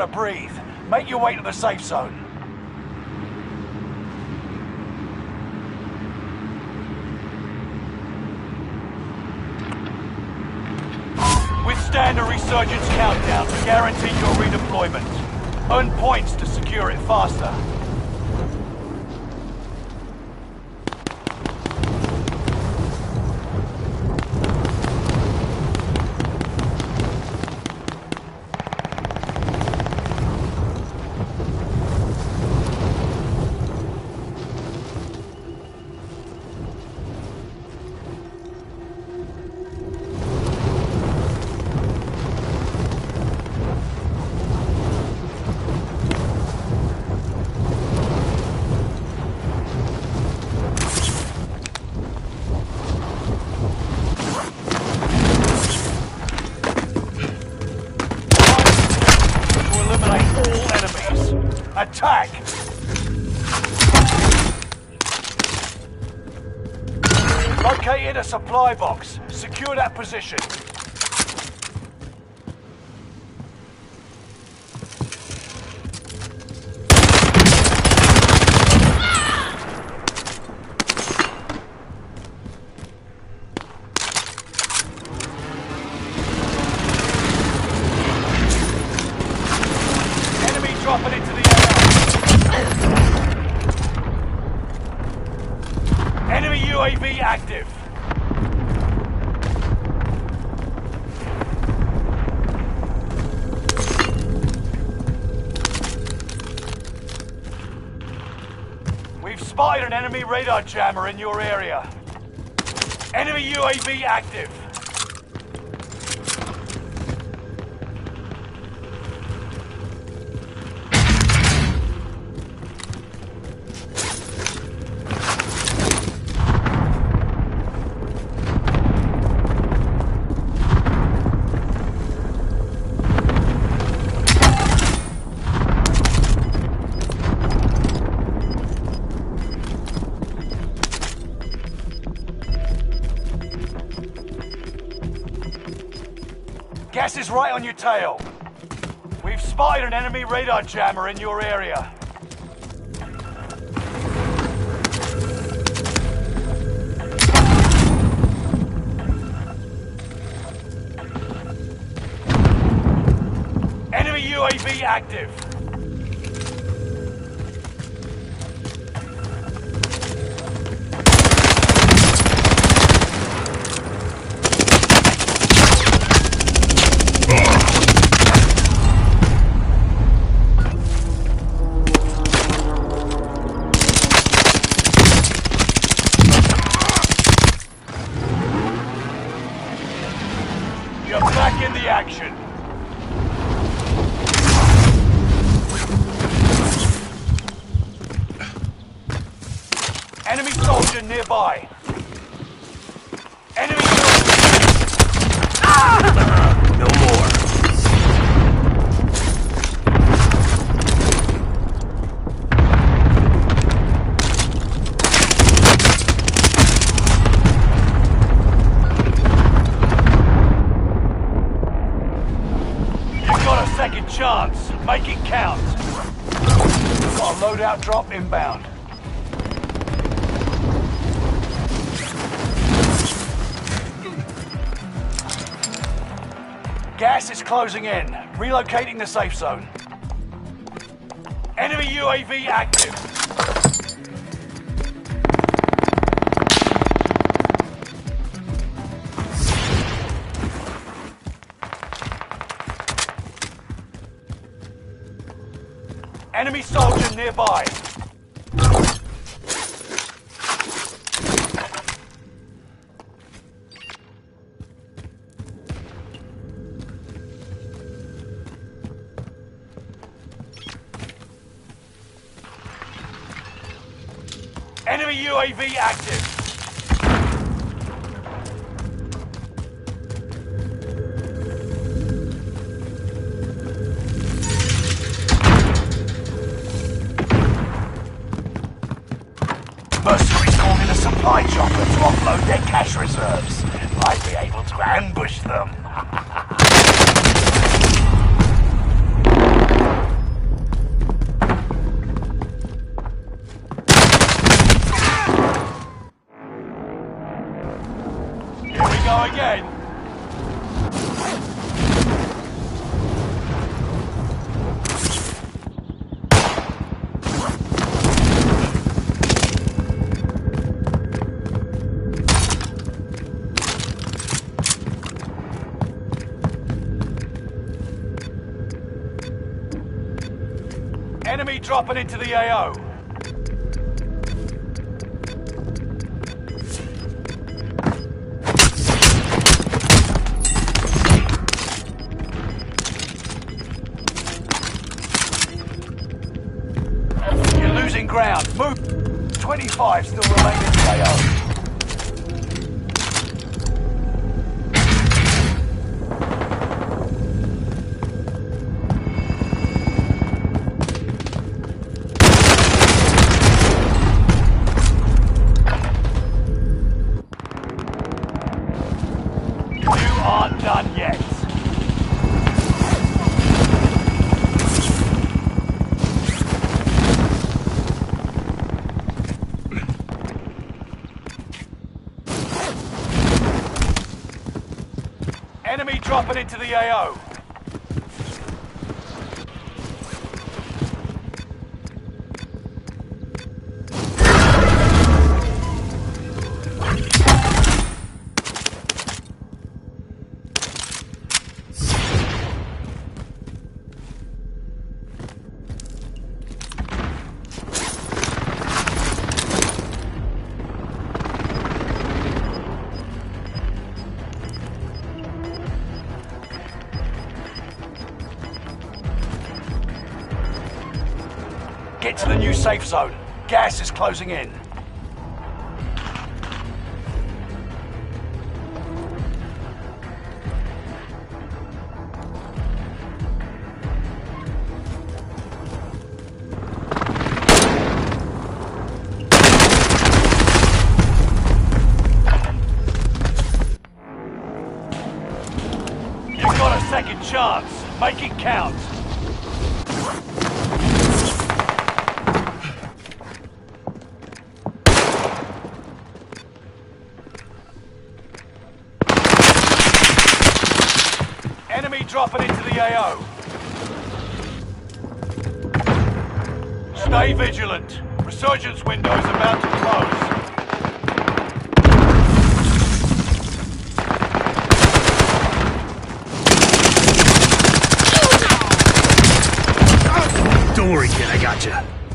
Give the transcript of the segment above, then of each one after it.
want to breathe. Make your way to the safe zone. Withstand a resurgence countdown to guarantee your redeployment. Earn points to secure it faster. Supply box. Secure that position. Spotted an enemy radar jammer in your area. Enemy UAV active. Right on your tail. We've spotted an enemy radar jammer in your area. Enemy UAV active. In the action. Enemy soldier nearby. Loadout drop inbound. Gas is closing in. Relocating the safe zone. Enemy UAV active. Enemy soldier nearby. Enemy UAV active. offload their cash reserves. Might be able to ambush them. Here we go again. Enemy dropping into the AO. You're losing ground. Move. 25 still Into the AO. To the new safe zone. Gas is closing in. Stay vigilant. Resurgence window is about to close. Don't worry, kid, I got you.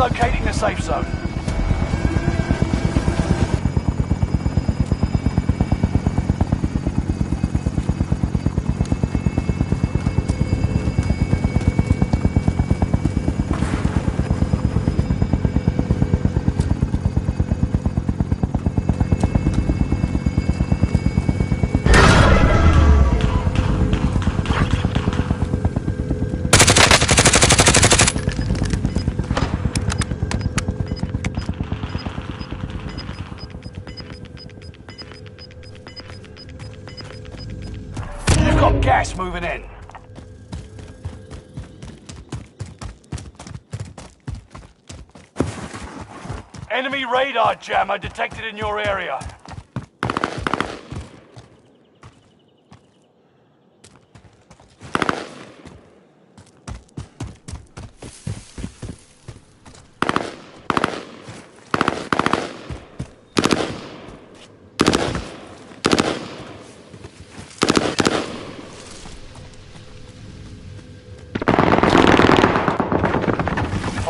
Relocating the safe zone. Got gas moving in. Enemy radar jammer detected in your area.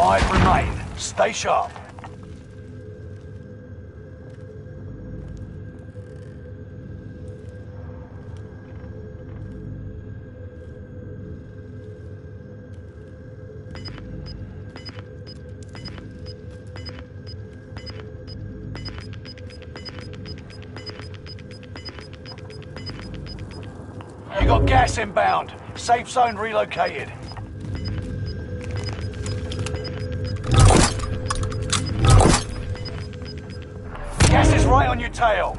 Five remain. Stay sharp. You got gas inbound. Safe zone relocated. On your tail.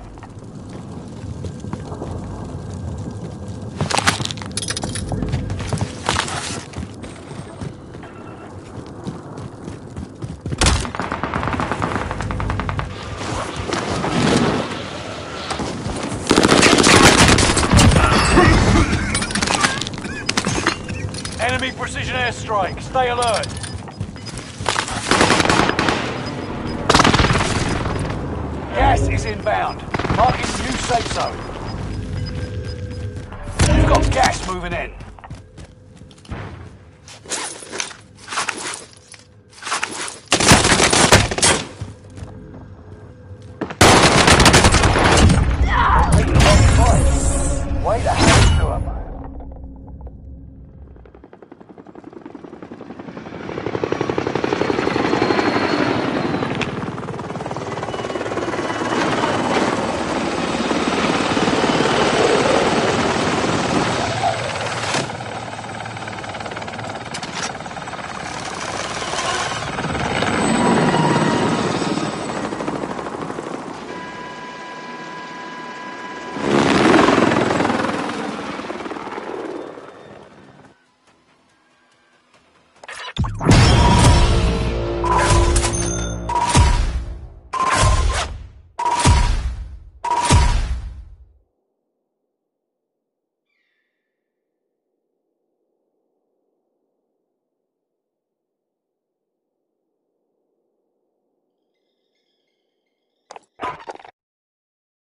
Enemy precision airstrike. Stay alert. Gas is inbound. Marking new safe zone. You've got gas moving in.